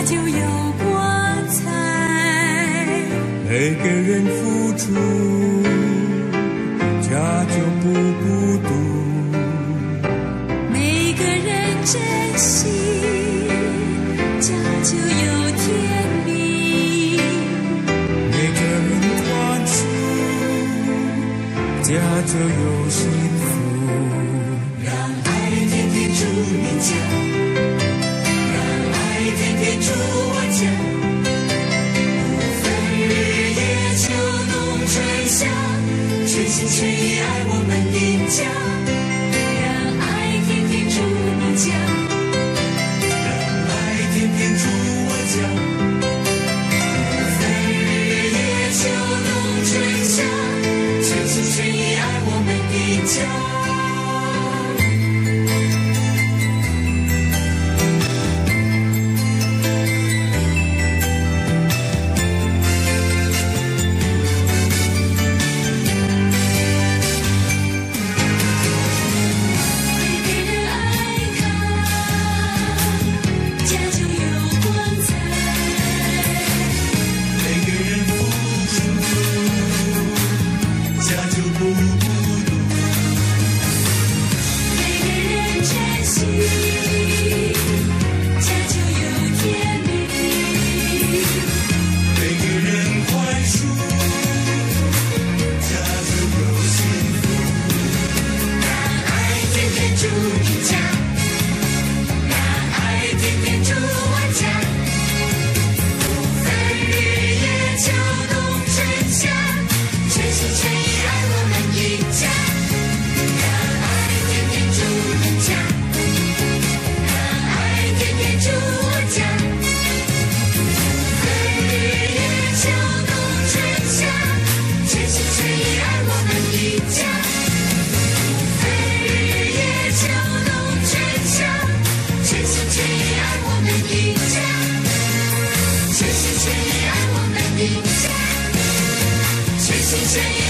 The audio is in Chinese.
家就有光彩。每个人付出，家就不孤独。每个人珍惜，家就有天命。每个人关心，家就有幸福。在日夜、秋冬、春夏，全心全意爱我们的家，让爱天天住你家，让爱天天住我家。日夜、秋冬、春夏，全心全意爱我们的家。家就有甜蜜每个人家就有幸福。让爱天天住你家 Listen to you.